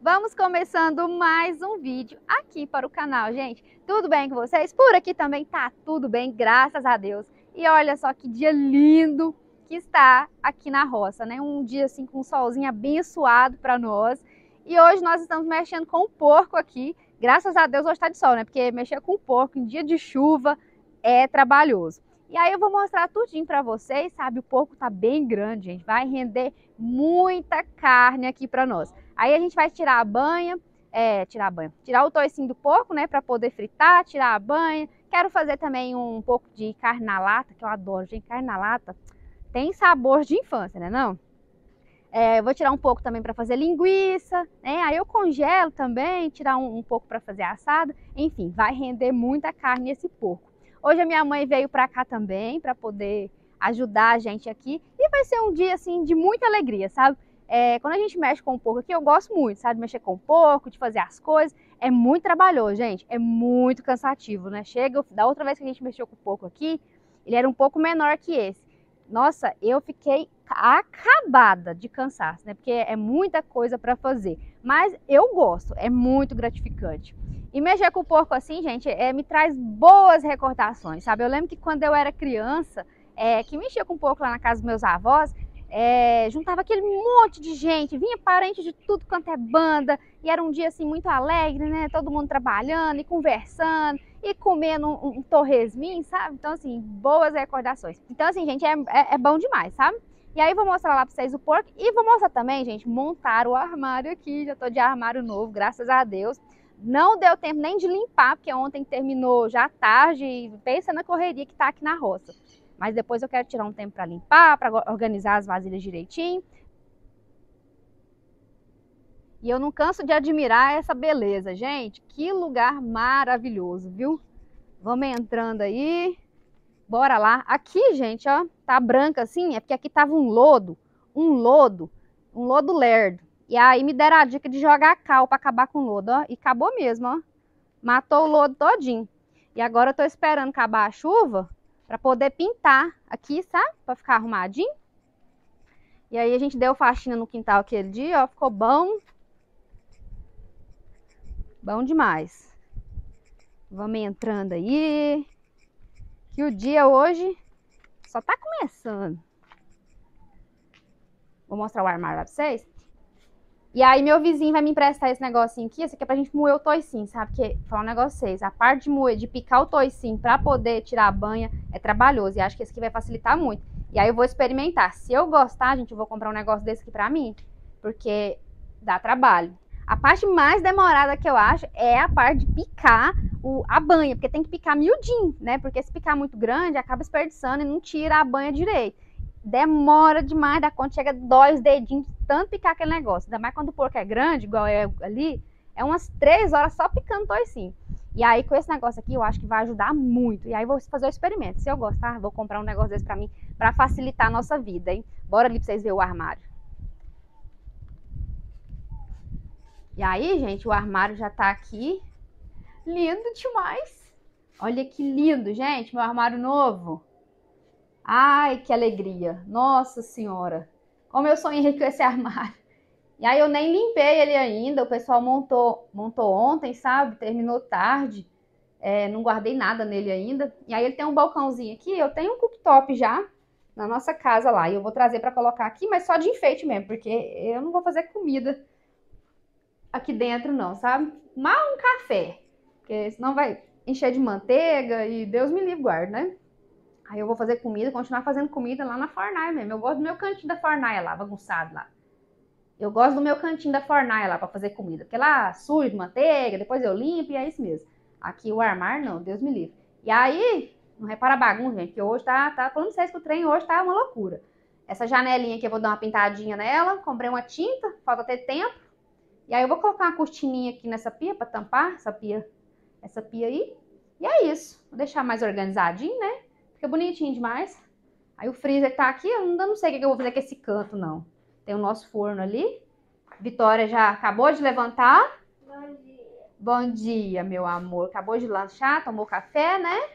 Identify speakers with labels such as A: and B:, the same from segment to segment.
A: Vamos começando mais um vídeo aqui para o canal, gente. Tudo bem com vocês? Por aqui também tá tudo bem, graças a Deus. E olha só que dia lindo que está aqui na roça, né? Um dia assim com um solzinho abençoado para nós. E hoje nós estamos mexendo com o porco aqui. Graças a Deus hoje está de sol, né? Porque mexer com o porco em dia de chuva é trabalhoso. E aí eu vou mostrar tudinho para vocês, sabe? O porco tá bem grande, gente. Vai render muita carne aqui para nós. Aí a gente vai tirar a banha, é, tirar a banha, tirar o toicinho do porco, né? Para poder fritar, tirar a banha. Quero fazer também um pouco de carne na lata, que eu adoro, gente. Carne na lata tem sabor de infância, né? Não? É, vou tirar um pouco também para fazer linguiça, né? Aí eu congelo também, tirar um, um pouco para fazer assado. Enfim, vai render muita carne esse porco. Hoje a minha mãe veio para cá também para poder ajudar a gente aqui e vai ser um dia assim de muita alegria, sabe? É, quando a gente mexe com o porco aqui, eu gosto muito, sabe? Mexer com o porco, de fazer as coisas. É muito trabalhoso, gente. É muito cansativo, né? Chega, da outra vez que a gente mexeu com o porco aqui, ele era um pouco menor que esse. Nossa, eu fiquei acabada de cansaço, né? Porque é muita coisa para fazer. Mas eu gosto, é muito gratificante. E mexer com o porco assim, gente, é, me traz boas recordações, sabe? Eu lembro que quando eu era criança, é, que mexia com o porco lá na casa dos meus avós, é, juntava aquele monte de gente, vinha parente de tudo quanto é banda, e era um dia assim muito alegre, né? Todo mundo trabalhando e conversando e comendo um, um torresmin, sabe? Então, assim, boas recordações. Então, assim, gente, é, é, é bom demais, sabe? E aí vou mostrar lá pra vocês o porco e vou mostrar também, gente, montar o armário aqui. Já tô de armário novo, graças a Deus. Não deu tempo nem de limpar, porque ontem terminou já tarde pensa na correria que tá aqui na roça. Mas depois eu quero tirar um tempo para limpar, para organizar as vasilhas direitinho. E eu não canso de admirar essa beleza, gente. Que lugar maravilhoso, viu? Vamos entrando aí. Bora lá. Aqui, gente, ó, tá branca assim, é porque aqui tava um lodo, um lodo, um lodo lerdo. E aí me deram a dica de jogar cal para acabar com o lodo, ó. E acabou mesmo, ó. Matou o lodo todinho. E agora eu tô esperando acabar a chuva para poder pintar aqui, sabe? Para ficar arrumadinho. E aí a gente deu faxina no quintal aquele dia, ó. Ficou bom. Bom demais. Vamos entrando aí. Que o dia hoje só tá começando. Vou mostrar o armário lá pra vocês. E aí meu vizinho vai me emprestar esse negocinho aqui, esse aqui é pra gente moer o toicinho, sabe? Porque, falar um negócio vocês, a parte de moer, de picar o toicinho pra poder tirar a banha é trabalhoso. E acho que esse aqui vai facilitar muito. E aí eu vou experimentar. Se eu gostar, gente, eu vou comprar um negócio desse aqui pra mim. Porque dá trabalho. A parte mais demorada que eu acho é a parte de picar o, a banha, porque tem que picar miudinho, né? Porque se picar muito grande, acaba desperdiçando e não tira a banha direito demora demais da conta, chega dói os dedinhos, tanto picar aquele negócio. Ainda mais quando o porco é grande, igual é ali, é umas três horas só picando toicinho. E aí, com esse negócio aqui, eu acho que vai ajudar muito. E aí, vou fazer o experimento. Se eu gostar, vou comprar um negócio desse pra mim, pra facilitar a nossa vida, hein? Bora ali pra vocês verem o armário. E aí, gente, o armário já tá aqui. Lindo demais. Olha que lindo, gente, meu armário novo. Ai, que alegria! Nossa Senhora! Como eu sonhei com esse armário. E aí eu nem limpei ele ainda, o pessoal montou, montou ontem, sabe? Terminou tarde. É, não guardei nada nele ainda. E aí ele tem um balcãozinho aqui, eu tenho um cooktop já na nossa casa lá. E eu vou trazer para colocar aqui, mas só de enfeite mesmo, porque eu não vou fazer comida aqui dentro não, sabe? Mal um café, porque senão vai encher de manteiga e Deus me livre guarde, né? Aí eu vou fazer comida, continuar fazendo comida lá na fornalha mesmo. Eu gosto do meu cantinho da fornalha lá, bagunçado lá. Eu gosto do meu cantinho da fornalha lá para fazer comida. Porque lá sujo manteiga, depois eu limpo e é isso mesmo. Aqui o armário não, Deus me livre. E aí, não repara a bagunça, gente, que hoje tá, tá falando vocês que o trem hoje tá uma loucura. Essa janelinha aqui eu vou dar uma pintadinha nela, comprei uma tinta, falta ter tempo. E aí eu vou colocar uma cortininha aqui nessa pia para tampar essa pia, essa pia aí. E é isso. Vou deixar mais organizadinho, né? Fica bonitinho demais. Aí o freezer tá aqui, eu ainda não sei o que eu vou fazer com esse canto, não. Tem o nosso forno ali. Vitória já acabou de levantar.
B: Bom dia.
A: Bom dia, meu amor. Acabou de lanchar, tomou café, né?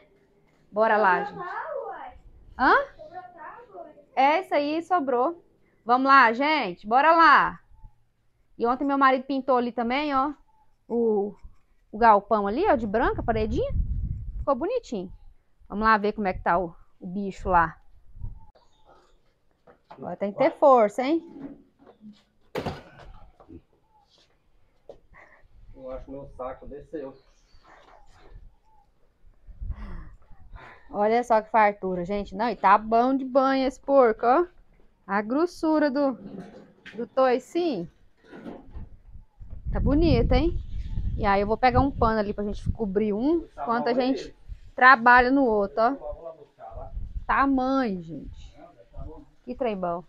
A: Bora lá, gente. Hã? É isso aí, sobrou. Vamos lá, gente. Bora lá. E ontem meu marido pintou ali também, ó, o, o galpão ali, ó, de branca, paredinha. Ficou bonitinho. Vamos lá ver como é que tá o, o bicho lá. Agora tem que ter força, hein?
B: Eu acho que meu saco desceu.
A: Olha só que fartura, gente. Não, e tá bom de banho esse porco, ó. A grossura do, do toicinho. Tá bonito, hein? E aí eu vou pegar um pano ali pra gente cobrir um, enquanto a gente trabalha no outro, ó. Tamanho, gente. Que trem bom.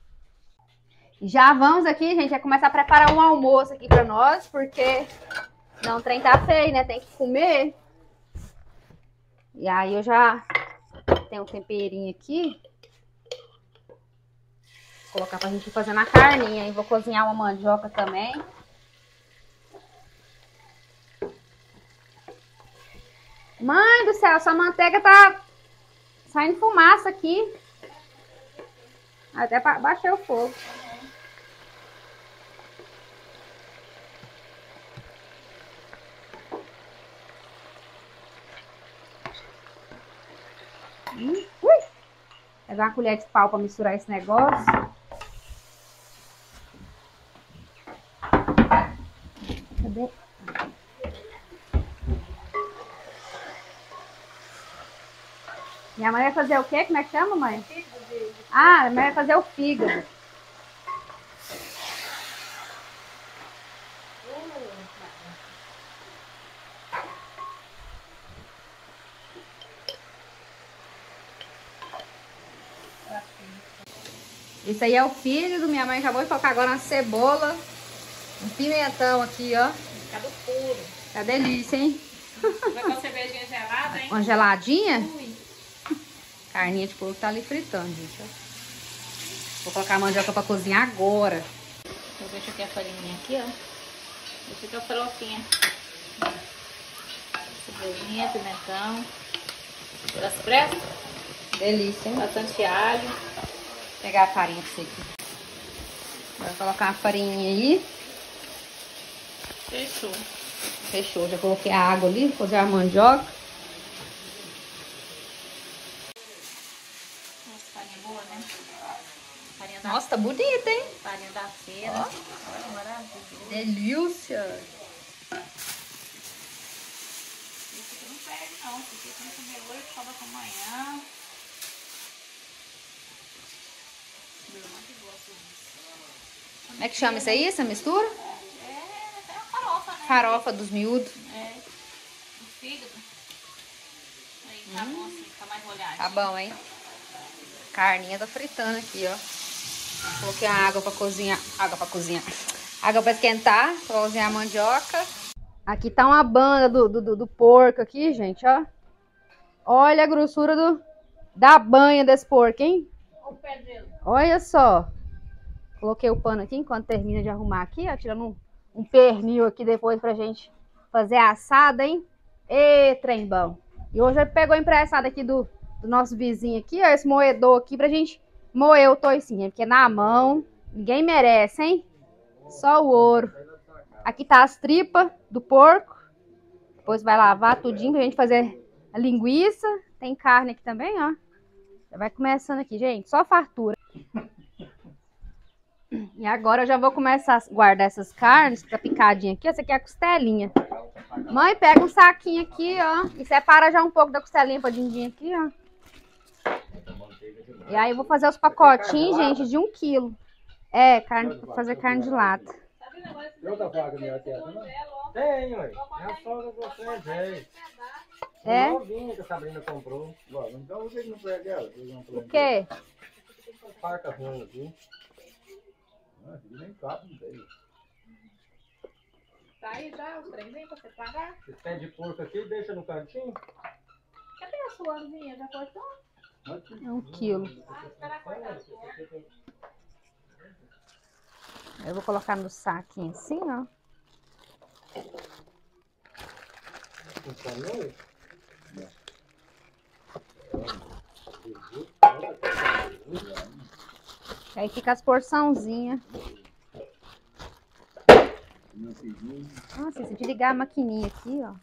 A: Já vamos aqui, gente, a começar a preparar um almoço aqui pra nós, porque não, o trem tá feio, né? Tem que comer. E aí eu já tenho um temperinho aqui. Vou colocar pra gente ir fazendo a carninha. E vou cozinhar uma mandioca também. Mãe do céu, essa manteiga tá saindo fumaça aqui. Até ba- baixei o fogo. Hum. Pegar uma colher de pau pra misturar esse negócio. Cadê? Minha mãe vai fazer o quê? Como é que chama, mãe? Ah, a mãe vai fazer o fígado. Isso aí é o fígado. Minha mãe acabou de colocar agora uma cebola, um pimentão aqui, ó.
C: Ficado puro.
A: Tá delícia, hein?
C: Vai com cervejinha gelada, hein?
A: Uma geladinha. Carninha de porco tá ali fritando, gente. ó. Vou colocar a mandioca pra cozinhar agora.
C: Eu deixo aqui a farinha aqui, ó. Deixa aqui a farofinha. Cebolinha, pimentão. Das pressas,
A: Delícia, hein?
C: bastante alho.
A: Vou pegar a farinha pra você aqui. Vou colocar a farinha aí.
C: Fechou.
A: Fechou. Já coloquei a água ali, vou fazer a mandioca.
C: Nossa, farinha boa, né? Farinha da,
A: Nossa, tá bonita, hein?
C: farinha da feira. Olha, maravilhoso.
A: Delícia.
C: Isso aqui não perde, não. Isso aqui tem que comer hoje, sobra pra amanhã. Meu irmão que gosta disso.
A: Como é que chama isso aí, essa mistura?
C: É, é uma farofa, né?
A: Farofa dos miúdos.
C: É. O fígado. Aí, tá bom assim, fica mais molhado.
A: Tá bom, hein? Carninha tá fritando aqui, ó. Coloquei a água pra cozinhar. Água pra cozinhar. Água pra esquentar. Pra cozinhar a mandioca. Aqui tá uma banda do, do, do- porco aqui, gente, ó. Olha a grossura do, da banha desse porco, hein?
C: Olha
A: só. Coloquei o pano aqui enquanto termina de arrumar aqui, ó. Tirando um, um pernil aqui depois pra gente fazer a assada, hein? Ê, trem bom. E hoje ele pegou emprestado aqui do, do nosso vizinho aqui, ó. Esse moedor aqui pra gente moer o toicinho. Porque na mão, ninguém merece, hein? Só o ouro. Aqui tá as tripas do porco. Depois vai lavar tudinho pra gente fazer a linguiça. Tem carne aqui também, ó. Já vai começando aqui, gente. Só fartura. E agora eu já vou começar a guardar essas carnes, que tá picadinha aqui. Essa aqui é a costelinha. Mãe, pega um saquinho aqui, ó. E separa já um pouco da costelinha pra din aqui, ó. E aí eu vou fazer os pacotinhos, gente, de um quilo. É, carne, pra fazer carne de lata.
B: Tem outra faca minha aqui, não? Tem, ué. Minha sogra gostou, tem.
A: É?
B: Novinha que a Sabrina comprou. Então que que não pega ela?
A: O quê?
B: Faca ruim aqui. Aqui nem cabe, não tem.
C: Tá aí já os trenzinhos pra você pagar?
B: Esse pé de porco aqui, deixa no cantinho.
C: Cadê a sua anzinha? Já cortou?
A: É um quilo. Eu vou colocar no saquinho assim, ó. Aí fica as porçãozinhas. Nossa, se desligar a maquininha aqui, ó.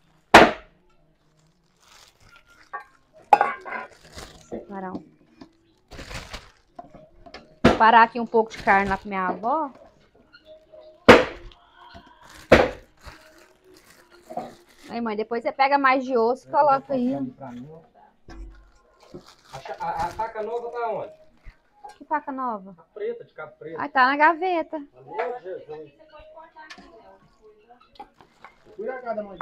A: Separar um. Separar aqui um pouco de carne lá com minha avó. Aí, mãe, depois você pega mais de osso e coloca aí.
B: A, a, a faca nova tá onde?
A: Que faca nova?
B: A preta, de cabo preto.
A: Aí tá na gaveta.
B: Meu Jesus. Fui na casa da mãe.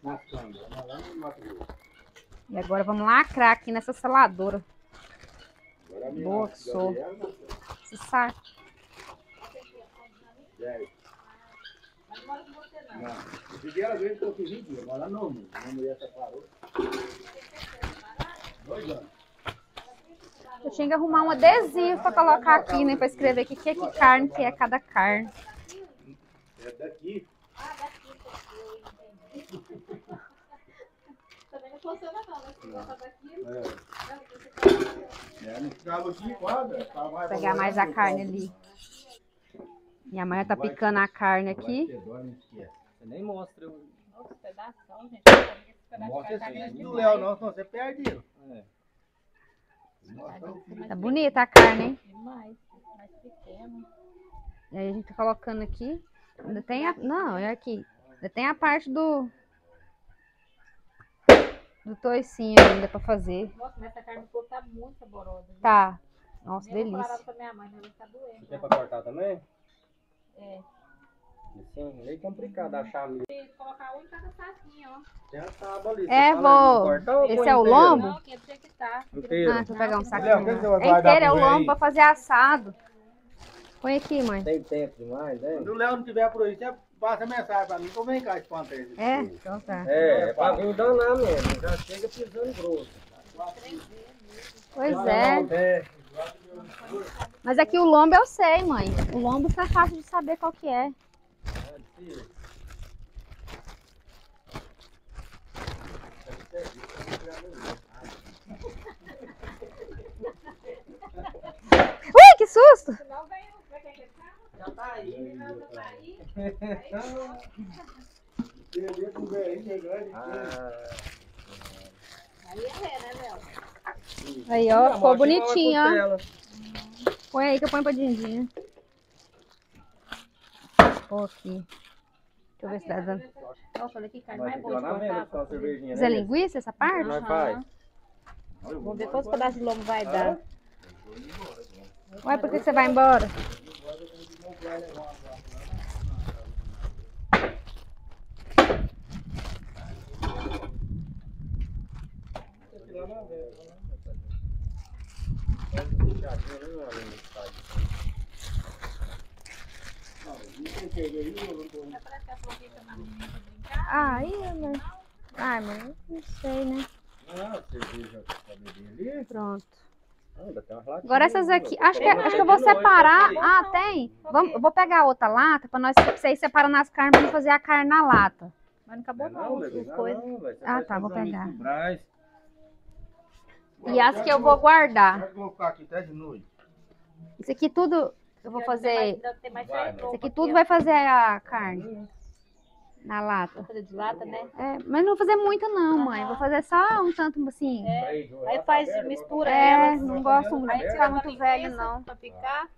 B: Na câmera, lá no Mato Grosso.
A: E agora vamos lacrar aqui nessa seladora. Boa que sou.
B: Dez. Não, eu pedi ela veio com 20 dias, mas ela não, minha mulher separou. Dois anos.
A: Eu tinha que arrumar um adesivo pra colocar aqui, né? Pra escrever que que, que carne que é cada carne.
B: É daqui.
C: Não funciona não, né? Daqui,
B: É. É, não ficava aqui quadra.
A: Pegar mais a carne ali. Minha mãe tá picando a carne aqui.
B: Você nem mostra. o-
C: Nossa, pedação, gente. Esse
B: Mostra
C: é
B: Não
C: demais.
B: Léo, não, senão você perde ele. É.
A: Tá bonita a carne, hein?
C: Demais. Mais pequeno.
A: E aí a gente tá colocando aqui. Ainda tem a. Não, olha aqui. Ainda tem a parte do. Do toicinho ainda pra fazer.
C: Nossa, mas essa carne do porco tá muito saborosa. viu?
A: Tá. Nossa,
C: Nem
A: delícia.
C: pra minha mãe, tá doendo.
B: Você quer pra cortar também?
C: É.
B: Sim, meio complicado achar mesmo.
C: Tem que colocar um em cada saquinho, ó.
B: Tem a tábua ali.
A: É, vou- esse é o
B: inteiro?
A: lombo?
C: Não, que que tá.
B: Inteiro.
A: Ah, deixa eu pegar um saquinho. É inteiro, é o lombo pra fazer assado. Põe aqui, mãe.
B: Tem tempo demais, né? Quando o Léo não tiver por aí, você passa mensagem pra mim, então vem cá espantar ele.
A: É? Então tá.
B: É, é pra vir danar mesmo. Já chega pisando grosso.
A: Pois é.
B: É.
A: Mas aqui o lombo eu sei, mãe. O lombo tá fácil de saber qual que é. Ui, que susto!
C: Não vem, vai querer que ele tá?
B: Já tá aí.
C: Não, tá aí. Aí é, né, Léo?
A: Aí, ó, ficou bonitinho, ó. Põe aí que eu ponho pra Dindinha. Pô, aqui. Deixa eu ver se dá dando.
C: Nossa, olha que carne mais boa de
A: Mas é
B: né?
A: linguiça essa parte?
B: Nós faz.
C: Vamos ver quantos pedaços de lombo vai dar.
A: Ué, por que você vai embora? Aí, né? Ai, mãe, não sei, né?
B: Ah, cerveja pra beber ali.
A: Pronto. Agora essas aqui, acho que, acho que eu vou separar. Ah, tem? Vamos, eu vou pegar outra lata pra nós vocês separando as carnes pra fazer a carne na lata.
C: Mas não acabou
B: Não,
C: não,
B: não,
C: coisas.
B: não,
A: Ah, tá, vou pegar. E as que eu vou guardar.
B: Vai colocar aqui até de noite.
A: Isso aqui tudo eu vou fazer.
B: Vai.
A: Isso aqui tudo vai fazer a carne na lata.
C: Vou fazer de lata, né?
A: É, mas não vou fazer muito não, mãe. Vou fazer só um tanto assim.
C: É. Aí faz, mistura
A: É,
C: elas.
A: não gosto muito de ficar muito velho, não.
C: Pra picar.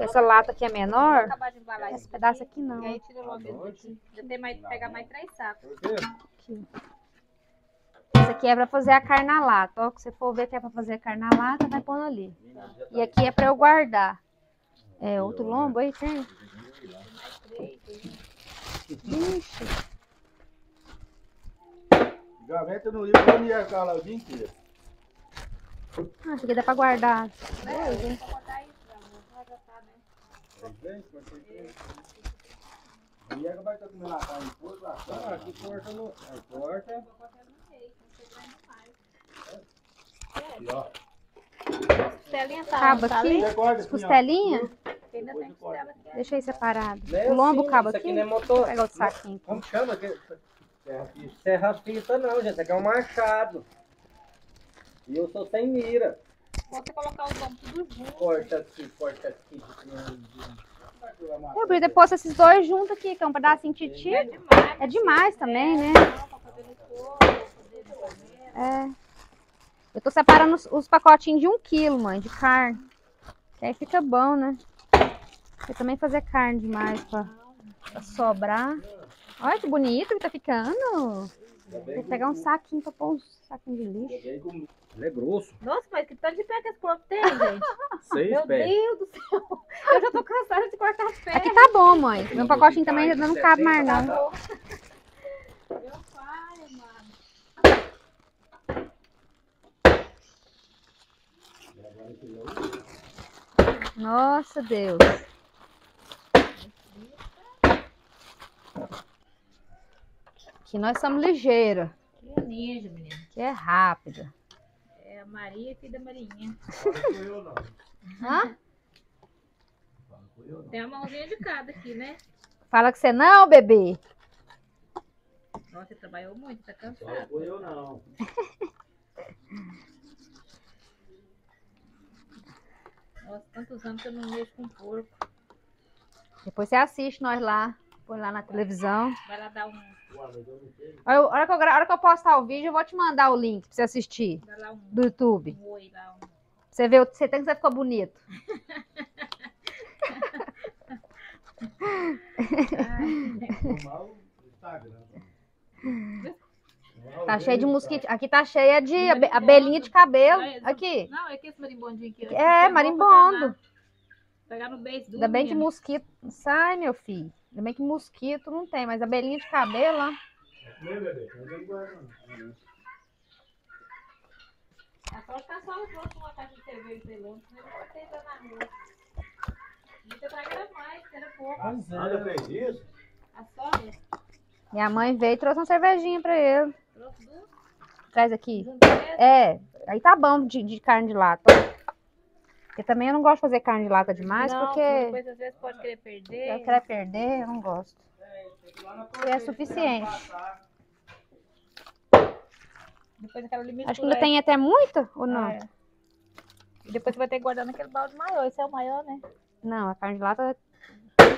A: Essa lata aqui é menor. Esse pedaço
C: aqui.
A: aqui não.
C: E aí tira logo. Já tem mais, pegar mais três sacos.
A: Esse aqui é pra fazer a carne na lata. Ó, que você for ver que é pra fazer a carne na lata, vai pondo ali. E aqui é pra eu guardar. É, outro lombo aí tem? Ixi.
B: Gaveta no livro, vamos ir cá lá o dia inteiro.
A: Ah, isso aqui dá pra guardar.
B: A Diego vai estar comendo a carne toda. Ah, aqui corta no. Aí corta. Aqui, ó.
C: Costelinha tá,
A: Cabo
C: tá
A: aqui?
C: Ainda tem costela aqui.
A: Deixa aí separado.
B: Não é
A: O lombo cabo
B: isso
A: aqui?
B: aqui não é motor.
A: Vou pegar outro saquinho. aqui.
B: Como chama? aqui? Serra fita não, gente. Isso aqui é um machado. E eu sou sem mira.
C: você colocar os ombros tudo junto.
B: Corta aqui, corta aqui.
A: Eu ter posto esses dois juntos aqui, que é um pedacinho de
C: É
A: titi.
C: demais.
A: É demais também, né?
C: Não, pra fazer no forno, pra fazer no panela.
A: É. Eu tô separando os, os pacotinhos de um quilo, mãe, de carne. Que aí fica bom, né? Eu também fazer carne demais pra, pra sobrar. Olha que bonito que tá ficando. Tem que pegar um saquinho pra pôr um saquinho de lixo.
B: Ele é grosso.
C: Nossa, mas que tanto de pé que esse porco tem, gente?
B: Seis
C: Meu
B: pés.
C: Deus do céu. Eu já tô cansada de cortar as pernas.
A: Aqui tá bom, mãe. Meu pacotinho também já não cabe mais, não.
C: Meu pai, mano.
A: Nossa, Deus. Que nós somos ligeiros.
C: Que ninja, menina.
A: Que é rápida.
C: É a Maria, filha da Marinha.
A: Hã?
C: Tem uma mãozinha de cada aqui, né?
A: Fala que você não, bebê.
C: Nossa, você trabalhou muito, tá cansado.
B: fui eu não.
C: Nossa, tantos anos que eu não mexo com porco.
A: Depois você assiste nós lá. Põe lá na televisão.
C: Vai lá dar um.
A: A hora que eu, gra- hora que eu postar o vídeo, eu vou te mandar o link pra você assistir.
C: Dá lá um,
A: Do YouTube.
C: um oi lá. Um...
A: Você vê, o- você tem que você ficou bonito.
B: Instagram.
A: Tá cheio de mosquito. Aqui tá cheia de abe- abelhinha de cabelo. Aqui.
C: Não, é que esse marimbondinho aqui.
A: É,
C: aqui pra
A: marimbondo.
C: Pegar no beijo do
A: Ainda bem que mosquito. Sai, meu filho. Ainda bem que mosquito não tem, mas abelhinha de cabelo, ó.
B: Meu bebê, não tem guarda não.
C: É só ficar só os outros uma caixa de cerveja pra ele ontem, senão ter ido na rua. E você traga mais, era pouco.
B: Nada fez isso?
C: A sogra
A: Minha mãe veio e trouxe uma cervejinha pra ele. Traz aqui. É, aí tá bom de, de carne de lata. Porque também eu não gosto de fazer carne de lata demais,
C: não,
A: porque
C: depois às vezes pode querer perder.
A: eu quero perder, eu não gosto. E é suficiente.
C: Depois aquela limite.
A: Acho que ainda tem até muita ou não?
C: É. E depois você vai ter que guardar naquele balde maior. Esse é o maior, né?
A: Não, a carne de lata,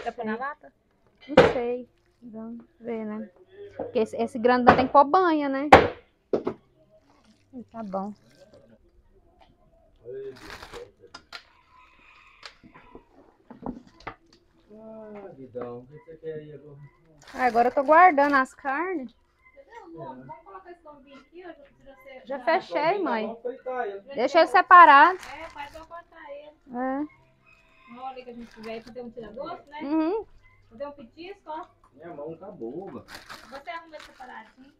C: Dá pra na lata?
A: não sei. Vamos ver, né? Porque esse, esse grandão tem que pôr banha, né? Hum, Tá bom.
B: Ah, Vidão, o que você quer aí agora?
A: Agora eu tô guardando as carnes.
C: Vamos colocar esse lombinho aqui, ó. Já,
A: fechei, mãe. Deixa ele separado.
C: É, faz pra cortar ele.
A: É.
C: Na hora que a gente tiver fazer um tira-gosto, né?
A: Uhum.
C: Fazer um petisco, ó.
B: Minha mão tá boba.
C: Você arruma ele separadinho.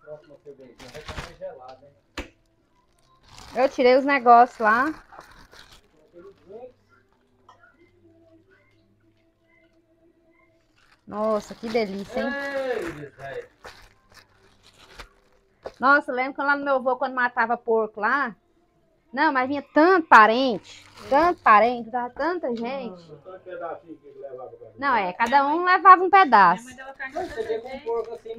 B: Próxima cervejinha vai estar mais gelada, hein?
A: Eu tirei os negócios lá. Nossa, que delícia, hein?
B: Ei.
A: Nossa, lembro que lá no meu avô, quando matava porco lá. Não, mas vinha tanto parente. Tanto parente, dava tanta gente. Não, é, cada um levava um pedaço.
B: Você vê com um porco assim,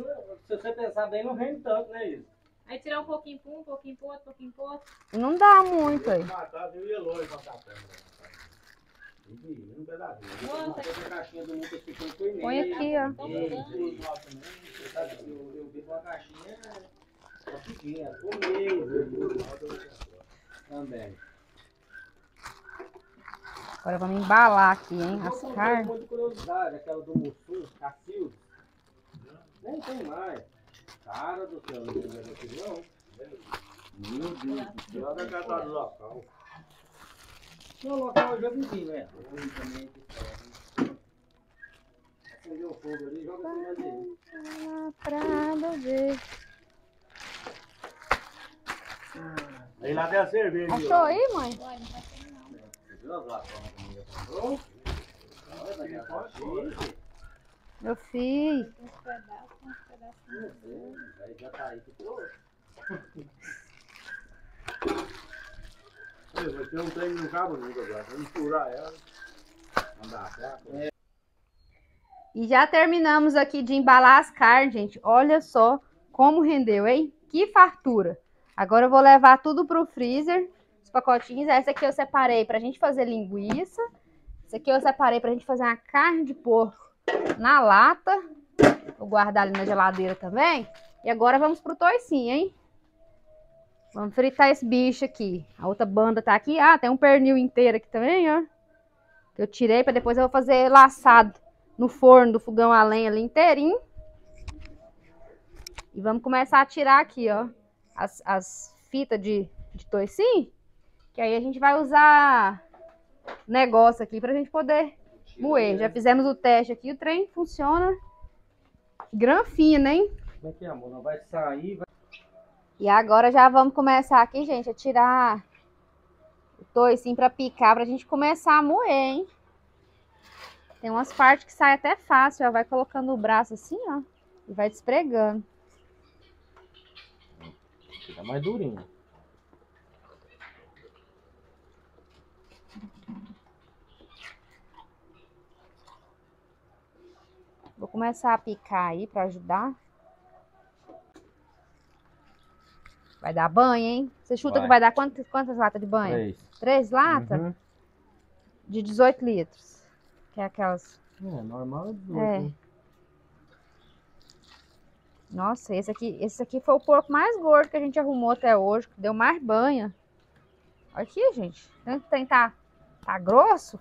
B: se você pensar bem, não rende tanto, né, isso?
C: Aí tirar um pouquinho pra um, um pouquinho pro outro, um pouquinho pro outro.
A: Não dá muito aí.
B: Eu ia longe pra cá. Um.
A: Põe aqui, ó.
B: Eu vi uma caixinha. Também.
A: Agora vamos embalar aqui, hein?
B: Eu
A: As carnes.
B: muita curiosidade, aquela do Mussum, Cacildo. Nem tem mais. Cara do céu, não tem mais aqui não. Meu Deus do céu. Lá da casa do local. No local eu já vivi, né? Hoje também fora. Acendeu o fogo ali, joga assim mais dele.
A: Pra beber.
B: Aí lá tem a cerveja.
A: Achou aí, mãe?
B: Olha, daqui a pouco.
A: Meu filho.
C: Uns pedaços, uns pedacinhos.
B: Aí já tá aí que trouxe. Você não tem no cabo nunca agora. Vou misturar ela. Mandar a placa.
A: E já terminamos aqui de embalar as carnes, gente. Olha só como rendeu, hein? Que fartura. Agora eu vou levar tudo pro freezer. Os pacotinhos. Essa aqui eu separei pra gente fazer linguiça. Esse aqui eu separei pra gente fazer uma carne de porco na lata. Vou guardar ali na geladeira também. E agora vamos pro toicinho, hein? Vamos fritar esse bicho aqui. A outra banda tá aqui. Ah, tem um pernil inteiro aqui também, ó. Que eu tirei para depois eu vou fazer laçado no forno do fogão a lenha ali inteirinho. E vamos começar a tirar aqui, ó. As, as fitas de, de toicinho. Que aí a gente vai usar negócio aqui pra gente poder moer. Já fizemos o teste aqui. O trem funciona granfina, hein?
B: Como é que é, amor? Não vai sair, vai...
A: E agora já vamos começar aqui, gente, a tirar o toicinho pra picar, pra gente começar a moer, hein? Tem umas partes que sai até fácil, ó. Vai colocando o braço assim, ó. E vai despregando.
B: Fica mais durinho.
A: Vou começar a picar aí pra ajudar. Vai dar banho, hein? Você chuta
B: Vai.
A: que vai dar quantas, quantas latas de banho?
B: Três.
A: Três latas?
B: Uhum.
A: De 18 litros. Que é aquelas.
B: É, normal é 18.
A: É.
B: hein?
A: Nossa, esse aqui, esse aqui foi o porco mais gordo que a gente arrumou até hoje, que deu mais banha. Olha aqui, gente. Tanto tem tá, tá grosso.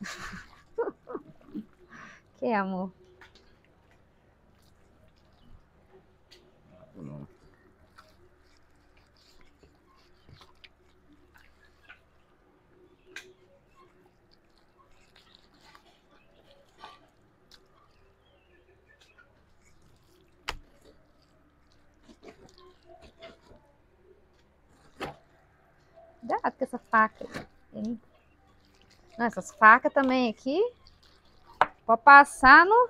A: que amor? Cuidado com essa faca. hein? Não, essas facas também aqui. Pode passar no.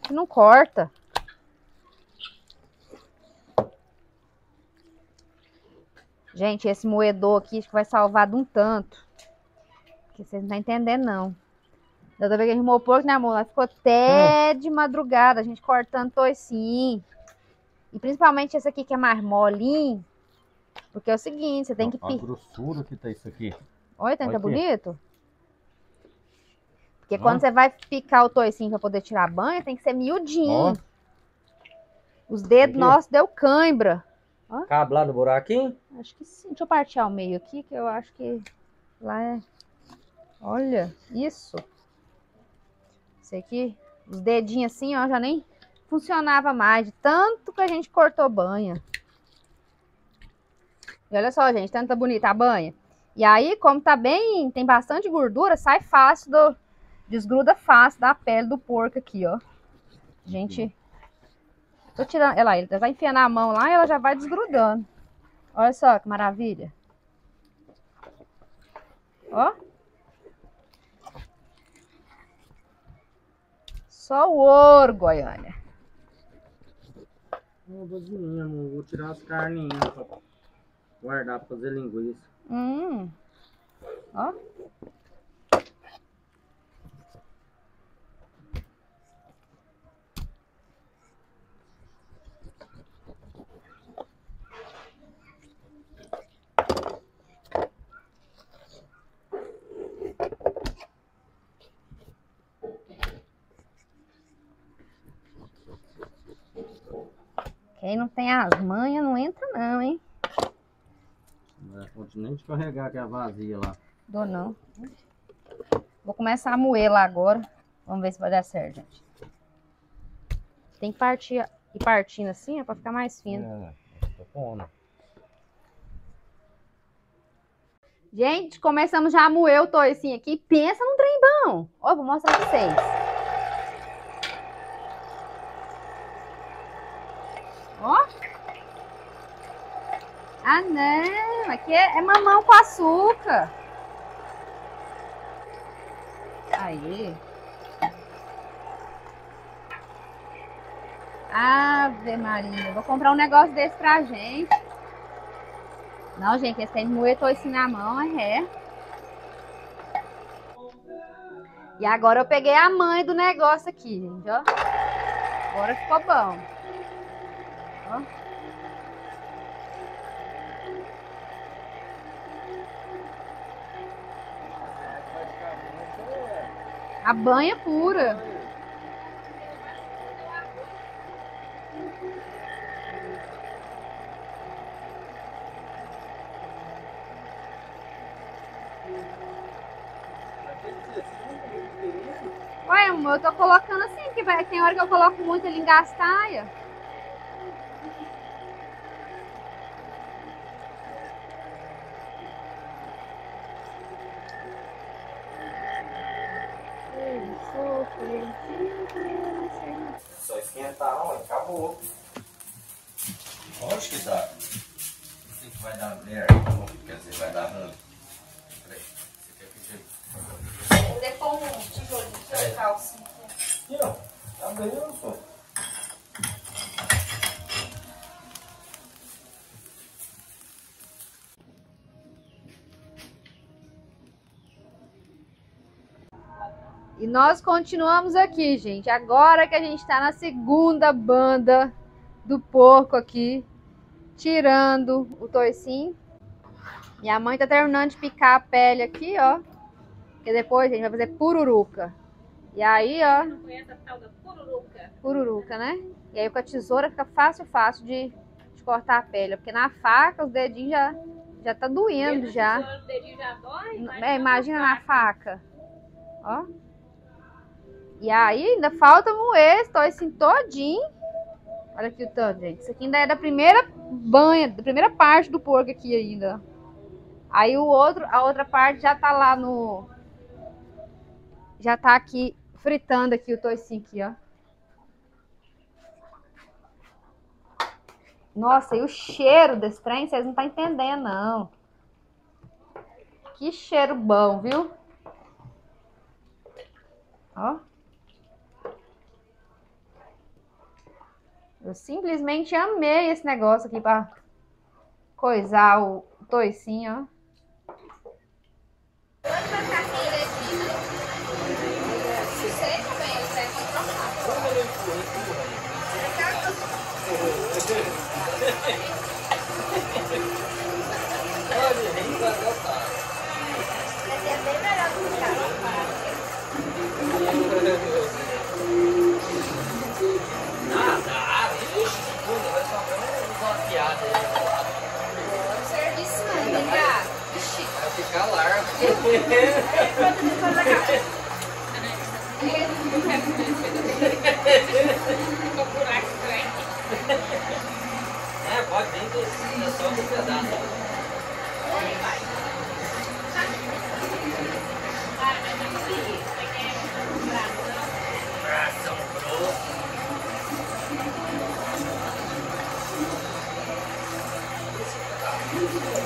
A: que não corta. Gente, esse moedor aqui acho que vai salvar de um tanto. Porque vocês não estão entendendo, não. Da outra vez que a gente o porco, né, amor? Nós ficou até de madrugada, a gente cortando toicinho. E principalmente esse aqui que é mais molinho. Porque é o seguinte, você tem que...
B: Olha a grossura que tá isso aqui.
A: Olha, tá
B: aqui.
A: bonito. Porque
B: Ó.
A: quando você vai picar o toicinho pra poder tirar banho, tem que ser miudinho.
B: Ó,
A: Os dedos nossos deu cãibra.
B: cabe lá no buraquinho?
A: Acho que sim. Deixa eu partir ao meio aqui, que eu acho que lá é. Olha, isso. Esse aqui, os dedinhos assim, ó, já nem funcionava mais, de tanto que a gente cortou banha. E olha só, gente, tanta bonita a banha. E aí, como tá bem, tem bastante gordura, sai fácil do. Desgruda fácil da pele do porco aqui, ó. Gente. Tô tirando. Olha lá, ele vai enfiando a mão lá e ela já vai desgrudando. Olha só que maravilha. Ó. Só o ouro, Goiânia.
B: Vou tirar as carninhas guardar pra fazer linguiça.
A: Hum. Ó. Quem não tem as manhas não entra não, hein?
B: É nem de carregar que é vazia lá.
A: Dou não. Vou começar a moer lá agora. Vamos ver se vai dar certo, gente. Tem que partir e partindo assim, ó, pra ficar mais fino.
B: É, tô pondo.
A: Gente, começamos já a moer o toicinho aqui. Pensa num trem bom. Ó, vou mostrar pra vocês. Ó. Ah, não. Aqui é, é mamão com açúcar. Aí. Ave Maria. Vou comprar um negócio desse pra gente. Não, gente, esse tem moer toicinho na mão, é. E agora eu peguei a mãe do negócio aqui, gente, ó. Agora ficou bom. Ó. A banha pura. Amor, eu tô colocando assim, porque vai, tem hora que eu coloco muito ele engastaia.
B: Só acabou. Onde que dá? Sei que vai dar merda. Quer dizer, vai dar ruim. Peraí. Você quer que eu
A: Depois um tijolinho,
B: É.
A: calcinha.
B: Aqui, ó. Tá bem, ó, pô.
A: E nós continuamos aqui, gente. Agora que a gente tá na segunda banda do porco aqui, tirando o toicinho. Minha mãe tá terminando de picar a pele aqui, ó. Porque depois a gente vai fazer pururuca. E aí, ó,
C: Não conhece a tal da pururuca?
A: pururuca, né? E aí com a tesoura fica fácil, fácil de, de cortar a pele. Porque na faca os dedinhos já, já tá doendo já.
C: O dedinho já dói.
A: É, imagina na faca. Ó. E aí ainda falta moer esse toicinho todinho. Olha aqui o tanto, gente. Isso aqui ainda é da primeira banha, da primeira parte do porco aqui ainda. Aí o outro, a outra parte já tá lá no... Já tá aqui fritando aqui o toicinho aqui, ó. Nossa, e o cheiro desse trem, vocês não estão entendendo, não. Que cheiro bom, viu? Ó. Eu simplesmente amei esse negócio aqui pra coisar o toicinho, ó. Serviço,
B: ficar largo. É, pode vir descer, é só um pedaço.
C: Você quer bração?
B: Grosso. Sim,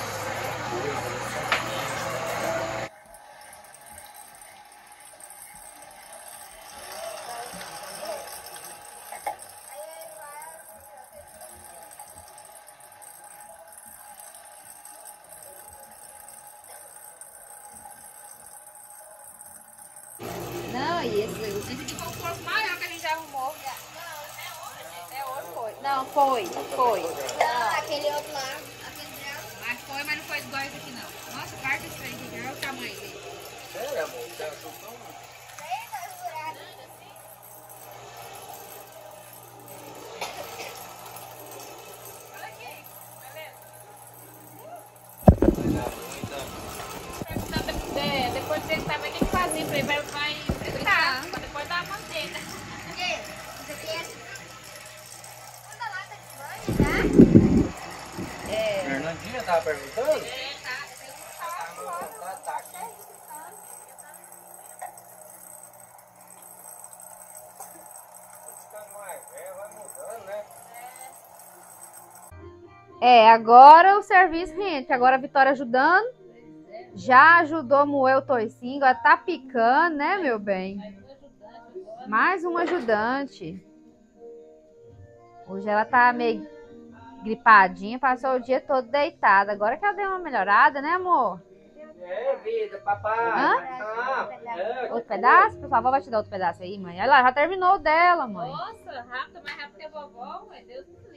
A: foi. Foi. Não,
D: aquele outro lá, aquele.
A: Mas foi, mas não foi igual esse aqui, não. Nossa, parte esse trem aqui, olha o tamanho dele.
B: Sério, amor?
C: É,
A: agora o serviço rende. Agora a Vitória ajudando. Já ajudou o toicinho. Agora tá picando, né, meu bem? Mais um ajudante. Hoje ela tá meio gripadinha, passou o dia todo deitada. Agora que ela deu uma melhorada, né, amor?
B: É, vida, papai.
A: Hã?
B: Ah, é,
A: Outro pedaço? Por favor, vai te dar outro pedaço aí, mãe. Olha lá, já terminou o dela, mãe.
C: Nossa, rápido, mais rápido que a vovó, ué, Deus me livre.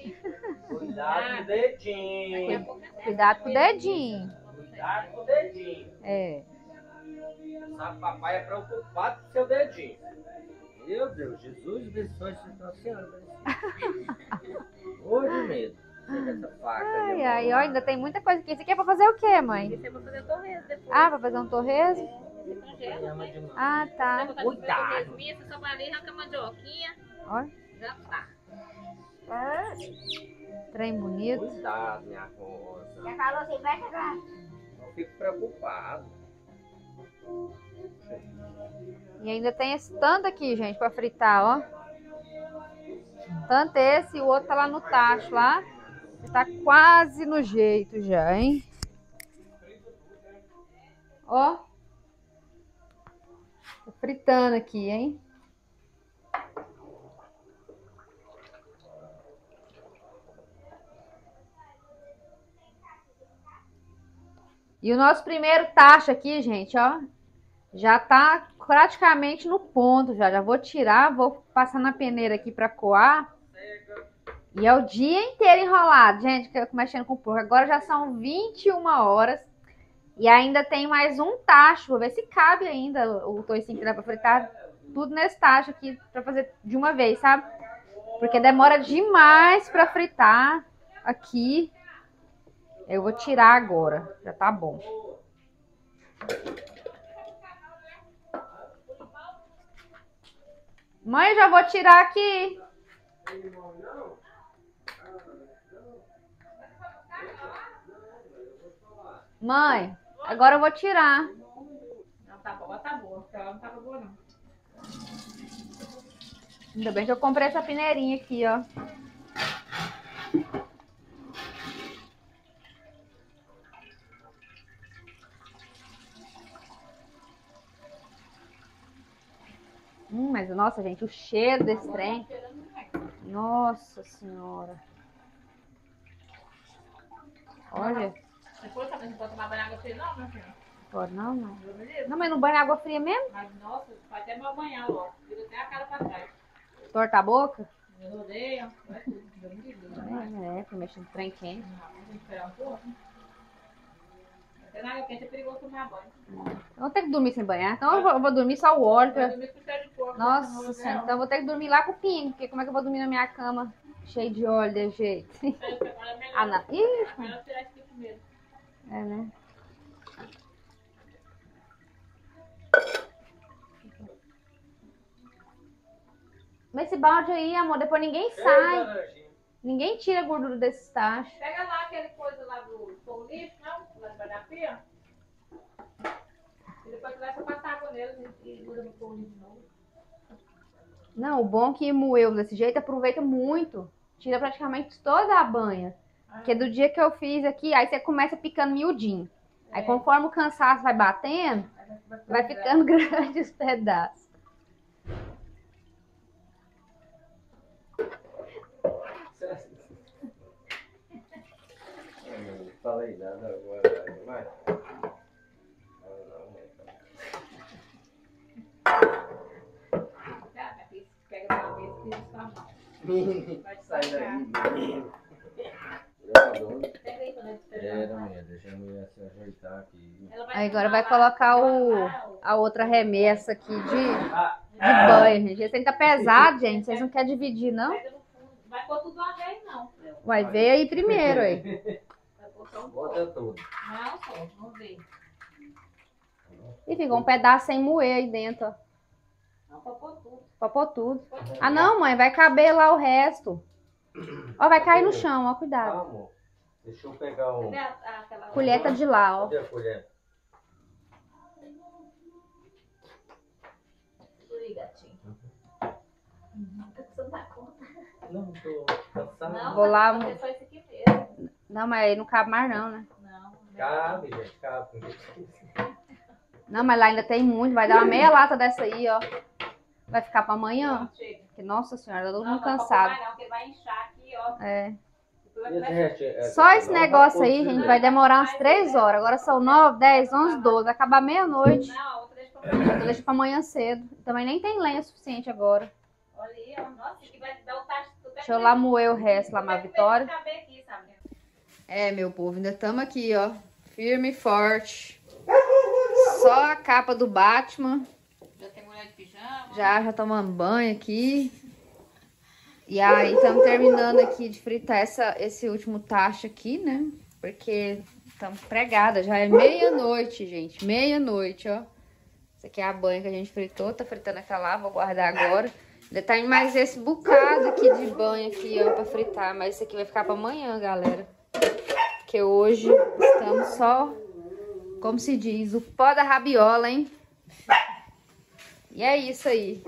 B: Cuidado com o dedinho.
C: é
A: Cuidado com o dedinho.
B: Cuidado com o dedinho.
A: É.
B: Sabe, papai é preocupado com o seu dedinho. Meu Deus, Jesus abençoe essa senhora. Hoje mesmo. Essa faca.
A: Ai, ai,
B: ó.
A: ó, ainda tem muita coisa aqui. Isso aqui é pra fazer o quê, mãe?
C: Isso é pra fazer torresmo depois.
A: Ah, pra fazer um torresmo?
C: Né?
B: demais.
A: Ah, tá.
B: Cuidado.
C: torresminho, Você só vai ali, arranca a mandioquinha,
A: Olha,
C: já tá.
A: Trem bonito.
B: Cuidado, minha rosa.
D: Já falou assim, vai chegar.
B: Não fico preocupado.
A: E ainda tem esse tanto aqui, gente, pra fritar, ó. Tanto esse e o outro tá lá no tacho, lá. Tá quase no jeito já, hein? Ó. Tô fritando aqui, hein? E o nosso primeiro tacho aqui, gente, ó, já tá praticamente no ponto já. Já vou tirar, vou passar na peneira aqui pra coar. E é o dia inteiro enrolado, gente, que eu tô mexendo com o porco. Agora já são 21 horas. E ainda tem mais um tacho. Vou ver se cabe ainda o toicinho que dá pra fritar. Tudo nesse tacho aqui pra fazer de uma vez, sabe? Porque demora demais pra fritar aqui. Eu vou tirar agora. Já tá bom. Mãe, já vou tirar aqui. Mãe, agora eu vou tirar.
C: Não, tá boa, tá boa. porque Ela não tava boa, não.
A: Ainda bem que eu comprei essa peneirinha aqui, ó. Hum, mas nossa, gente, o cheiro desse trem. Nossa senhora. Olha,
C: Depois também não pode tomar banho água fria, não, meu filho.
A: pode não, não. Não, mas não banha água fria mesmo?
C: Mas, nossa, faz até mal banhar logo. Vira até a cara pra trás.
A: Torta a boca?
C: Vai me livre.
A: É, é, pra mexer no trem quente.
C: Não, tem que esperar um pouco. Até na água quente é perigoso tomar banho.
A: Eu vou ter que dormir sem banhar. Então eu vou, eu vou dormir só o óleo. Pra...
C: de porco.
A: Nossa senhora, então eu vou ter que dormir lá com o pingo. Porque como é que eu vou dormir na minha cama cheia de óleo desse jeito?
C: É melhor-
A: Ah, não. Ih,
C: melhor tirar isso aqui primeiro.
A: é, né? Mas esse balde aí, amor, depois ninguém sai. Ninguém tira a gordura desse tacho.
C: Pega lá aquele coisa lá do fogo lixo, da pia. E depois tu vai só passar água nele e muda no lixo de novo.
A: Não, o bom é que moeu desse jeito aproveita muito. Tira praticamente toda a banha. Porque do dia que eu fiz aqui, aí você começa picando miudinho. Aí
C: É.
A: conforme o cansaço vai batendo, vai ficando grande os pedaços.
B: Não falei nada agora,
C: Aí
A: agora vai colocar o, a outra remessa aqui de, de banho, gente. Esse tá pesado, gente. Vocês não querem dividir, não?
C: Vai pôr tudo uma vez, não.
A: Vai ver aí primeiro, aí.
B: Bota tudo.
C: Não. Vamos ver.
A: E ficou um pedaço sem moer aí dentro, ó.
C: Não, pôr tudo.
A: Pra pôr tudo.
C: Pôr
A: Ah, não, mãe. Vai caber lá o resto. Ó, vai cair no chão, ó. Cuidado.
B: Deixa eu pegar
C: aquela...
A: Colher tá de lá, ó.
B: Cadê a colher?
C: Gatinho. Você não
B: tô cansado.
C: Não,
A: Vou lá,
C: só isso aqui mesmo.
A: Não, mas aí não cabe mais não, né?
C: Não,
B: Cabe, gente, cabe.
A: Não, mas lá ainda tem muito. Vai dar uma meia lata dessa aí, ó. Vai ficar pra amanhã.
C: Chega.
A: Que, nossa senhora, tá todo mundo cansado.
C: não, porque vai inchar aqui, ó.
A: É.
B: E é-
A: Só esse negócio aí, gente, vai demorar umas 3 horas. Agora são 9, 10, 11, 12. Vai acabar meia-noite.
C: Não, a outra deixa pra mim.
A: Eu deixo pra amanhã cedo. Também nem tem lenha suficiente agora. Deixa eu lá moer o resto lá, uma vitória. É, meu povo, ainda estamos aqui, ó. Firme e forte. Só a capa do Batman.
C: De pijama.
A: Já, já tomando banho aqui. E aí, estamos terminando aqui de fritar essa, esse último tacho aqui, né? Porque estamos pregadas. Já é meia-noite, gente. Meia-noite, ó. Essa aqui é a banha que a gente fritou. Tá fritando aquela lá, vou guardar agora. Ainda tá em mais esse bocado aqui de banho aqui, ó, pra fritar. Mas isso aqui vai ficar pra amanhã, galera. Porque hoje estamos só, como se diz, o pó da rabiola, hein? E é isso aí.